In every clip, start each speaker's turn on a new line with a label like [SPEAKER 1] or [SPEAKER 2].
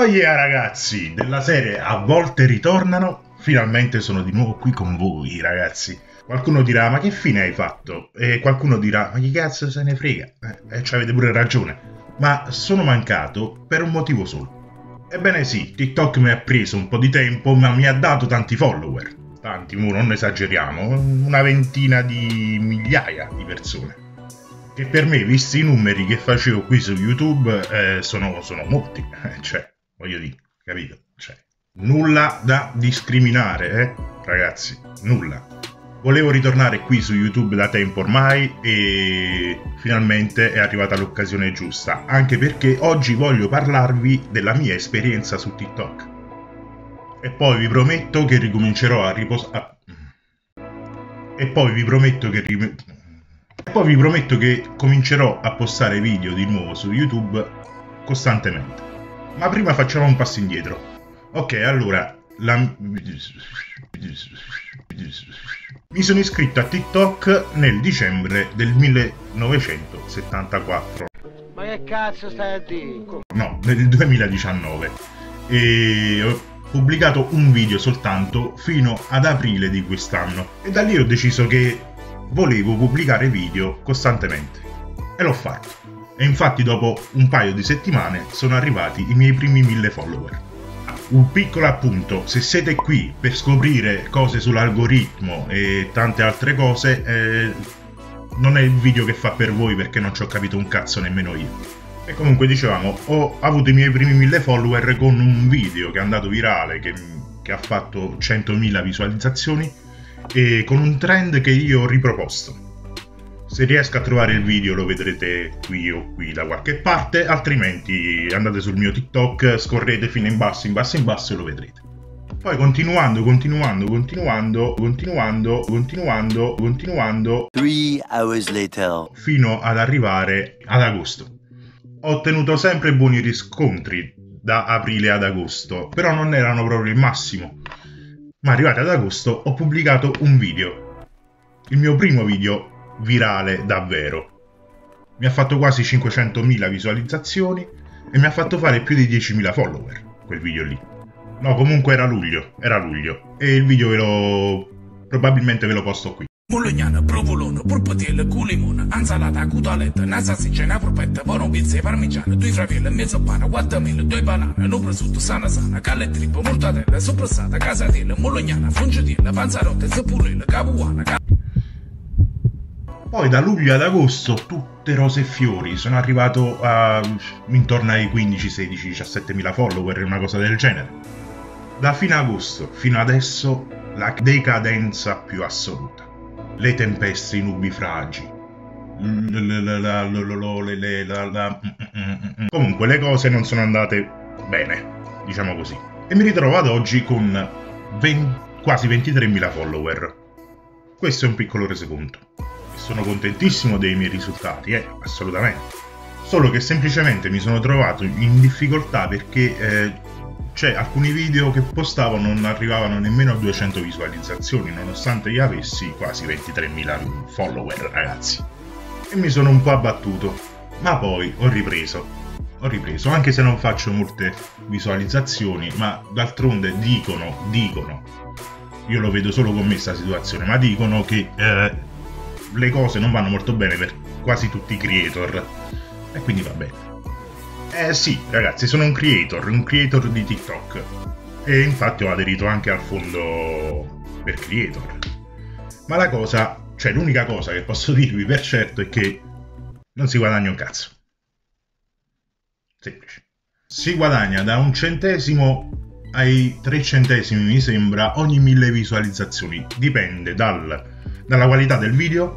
[SPEAKER 1] Oh yeah ragazzi, della serie A volte ritornano, finalmente sono di nuovo qui con voi ragazzi. Qualcuno dirà ma che fine hai fatto? E qualcuno dirà ma chi cazzo se ne frega? Eh, ci avete pure ragione. Ma sono mancato per un motivo solo. Ebbene sì, TikTok mi ha preso un po' di tempo ma mi ha dato tanti follower. Tanti, non esageriamo, una ventina di migliaia di persone che per me, visti i numeri che facevo qui su YouTube, eh, sono, sono, molti. cioè, voglio dire, capito? Cioè, nulla da discriminare, eh? Ragazzi, nulla. Volevo ritornare qui su YouTube da tempo ormai e finalmente è arrivata l'occasione giusta, anche perché oggi voglio parlarvi della mia esperienza su TikTok. E poi vi prometto che ricomincerò a riposare... E poi vi prometto che... E poi vi prometto che comincerò a postare video di nuovo su YouTube costantemente. Ma prima facciamo un passo indietro. Ok, allora, la... mi sono iscritto a TikTok nel dicembre del 1974.
[SPEAKER 2] Ma che cazzo stai a dire?
[SPEAKER 1] No, nel 2019. E ho pubblicato un video soltanto fino ad aprile di quest'anno. E da lì ho deciso che volevo pubblicare video costantemente. E l'ho fatto. E infatti dopo un paio di settimane sono arrivati i miei primi mille follower. Un piccolo appunto, se siete qui per scoprire cose sull'algoritmo e tante altre cose, eh, non è il video che fa per voi perché non ci ho capito un cazzo nemmeno io. E comunque dicevamo, ho avuto i miei primi mille follower con un video che è andato virale, che, che ha fatto 100.000 visualizzazioni e con un trend che io ho riproposto. Se riesco a trovare il video lo vedrete qui o qui da qualche parte, altrimenti andate sul mio TikTok, scorrete fino in basso, in basso, in basso e lo vedrete. Poi continuando, continuando, continuando, continuando, continuando, continuando, fino ad arrivare ad agosto. Ho ottenuto sempre buoni riscontri da aprile ad agosto, però non erano proprio il massimo ma arrivato ad agosto ho pubblicato un video. Il mio primo video virale davvero. Mi ha fatto quasi 500.000 visualizzazioni e mi ha fatto fare più di 10.000 follower, quel video lì. No, comunque era luglio, era luglio. E il video ve lo... probabilmente ve lo posto qui.
[SPEAKER 3] Bolognana, provolone, polpatielle, culimone, anzalata, cutaletta, una salsiccia, una polpetta, un pizza parmigiano, due fravielle, mezzo pane, quattro mele, due banane, un prosciutto, sana sana, calle trippo, mortadella, soprassata, casatella, bolognana, fungitella, panzarotte, zeppurelle, capuana, cap
[SPEAKER 1] poi da luglio ad agosto tutte rose e fiori, sono arrivato a intorno ai 15, 16, 17 mila follower, una cosa del genere. Da fine agosto fino adesso la decadenza più assoluta le tempeste, i nubifragi. Comunque le cose non sono andate bene, diciamo così. E mi ritrovo ad oggi con 20, quasi 23.000 follower. Questo è un piccolo resoconto. Sono contentissimo dei miei risultati, eh, assolutamente. Solo che semplicemente mi sono trovato in difficoltà perché eh, cioè alcuni video che postavo non arrivavano nemmeno a 200 visualizzazioni nonostante io avessi quasi 23.000 follower ragazzi e mi sono un po' abbattuto ma poi ho ripreso ho ripreso anche se non faccio molte visualizzazioni ma d'altronde dicono dicono io lo vedo solo con me questa situazione ma dicono che eh, le cose non vanno molto bene per quasi tutti i creator e quindi va bene eh sì, ragazzi, sono un creator, un creator di TikTok. E infatti ho aderito anche al fondo per creator. Ma la cosa, cioè l'unica cosa che posso dirvi per certo è che non si guadagna un cazzo. Semplice. Si guadagna da un centesimo ai tre centesimi, mi sembra, ogni mille visualizzazioni. Dipende dal, dalla qualità del video,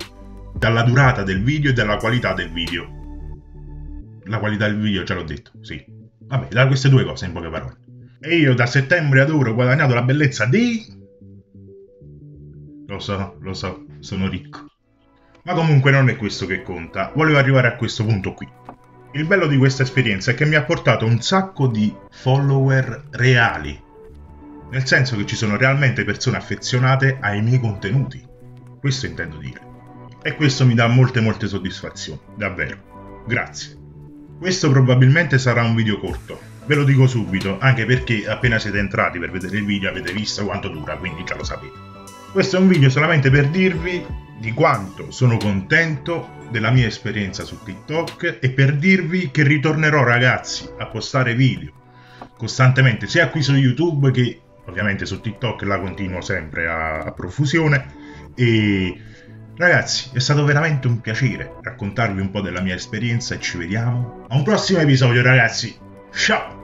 [SPEAKER 1] dalla durata del video e dalla qualità del video la qualità del video, già l'ho detto, sì. Vabbè, da queste due cose in poche parole. E io da settembre ad ora ho guadagnato la bellezza di... Lo so, lo so, sono ricco. Ma comunque non è questo che conta, volevo arrivare a questo punto qui. Il bello di questa esperienza è che mi ha portato un sacco di follower reali. Nel senso che ci sono realmente persone affezionate ai miei contenuti. Questo intendo dire. E questo mi dà molte molte soddisfazioni, davvero. Grazie. Questo probabilmente sarà un video corto, ve lo dico subito, anche perché appena siete entrati per vedere il video avete visto quanto dura, quindi già lo sapete. Questo è un video solamente per dirvi di quanto sono contento della mia esperienza su TikTok e per dirvi che ritornerò ragazzi a postare video costantemente sia qui su YouTube che ovviamente su TikTok la continuo sempre a, a profusione e ragazzi è stato veramente un piacere raccontarvi un po' della mia esperienza e ci vediamo a un prossimo episodio ragazzi. Ciao